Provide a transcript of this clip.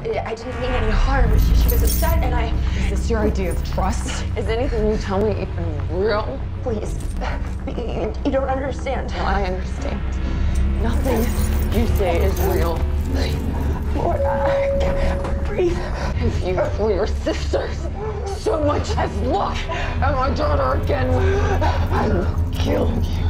I didn't mean any harm. She, she was upset, and I. Is this your idea of trust? Is anything you tell me even real? Please. You, you don't understand. No, I understand. Nothing you say is real. Please, Lord, I can't breathe. If you were your sisters so much as look at my daughter again, I will kill you.